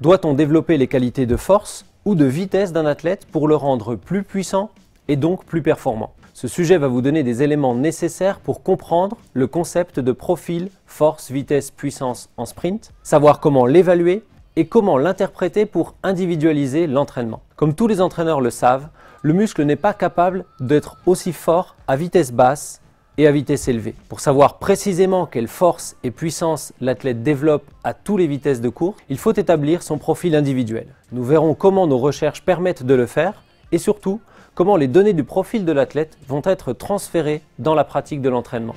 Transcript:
Doit-on développer les qualités de force ou de vitesse d'un athlète pour le rendre plus puissant et donc plus performant? Ce sujet va vous donner des éléments nécessaires pour comprendre le concept de profil force, vitesse, puissance en sprint, savoir comment l'évaluer et comment l'interpréter pour individualiser l'entraînement. Comme tous les entraîneurs le savent, le muscle n'est pas capable d'être aussi fort à vitesse basse et à vitesse élevée. Pour savoir précisément quelle force et puissance l'athlète développe à toutes les vitesses de course, il faut établir son profil individuel. Nous verrons comment nos recherches permettent de le faire et surtout comment les données du profil de l'athlète vont être transférées dans la pratique de l'entraînement.